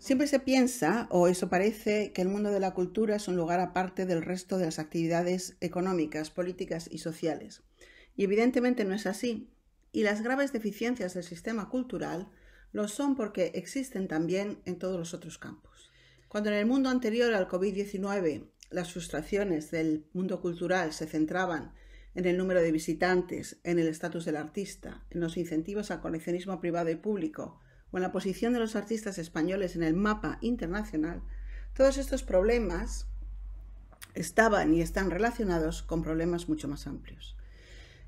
Siempre se piensa, o eso parece, que el mundo de la cultura es un lugar aparte del resto de las actividades económicas, políticas y sociales. Y evidentemente no es así. Y las graves deficiencias del sistema cultural lo son porque existen también en todos los otros campos. Cuando en el mundo anterior al COVID-19 las frustraciones del mundo cultural se centraban en el número de visitantes, en el estatus del artista, en los incentivos al coleccionismo privado y público, o en la posición de los artistas españoles en el mapa internacional, todos estos problemas estaban y están relacionados con problemas mucho más amplios.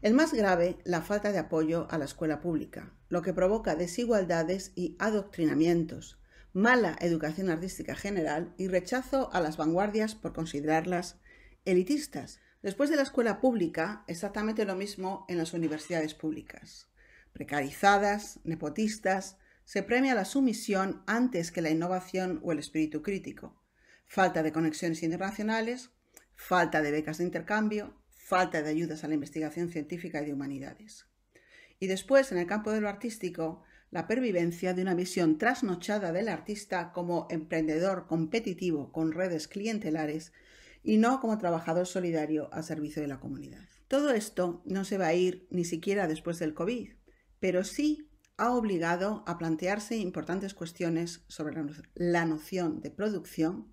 El más grave, la falta de apoyo a la escuela pública, lo que provoca desigualdades y adoctrinamientos, mala educación artística general y rechazo a las vanguardias por considerarlas elitistas. Después de la escuela pública, exactamente lo mismo en las universidades públicas. Precarizadas, nepotistas, se premia la sumisión antes que la innovación o el espíritu crítico. Falta de conexiones internacionales, falta de becas de intercambio, falta de ayudas a la investigación científica y de humanidades. Y después, en el campo de lo artístico, la pervivencia de una visión trasnochada del artista como emprendedor competitivo con redes clientelares y no como trabajador solidario al servicio de la comunidad. Todo esto no se va a ir ni siquiera después del COVID, pero sí ha obligado a plantearse importantes cuestiones sobre la noción de producción,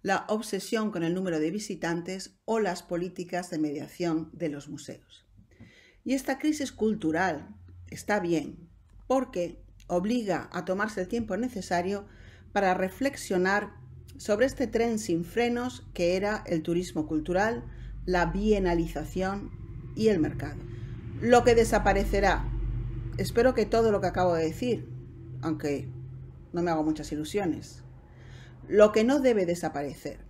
la obsesión con el número de visitantes o las políticas de mediación de los museos. Y esta crisis cultural está bien porque obliga a tomarse el tiempo necesario para reflexionar sobre este tren sin frenos que era el turismo cultural, la bienalización y el mercado. Lo que desaparecerá Espero que todo lo que acabo de decir, aunque no me hago muchas ilusiones, lo que no debe desaparecer,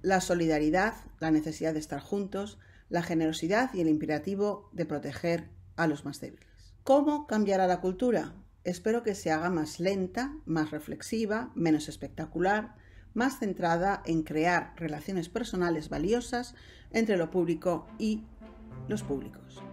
la solidaridad, la necesidad de estar juntos, la generosidad y el imperativo de proteger a los más débiles. ¿Cómo cambiará la cultura? Espero que se haga más lenta, más reflexiva, menos espectacular, más centrada en crear relaciones personales valiosas entre lo público y los públicos.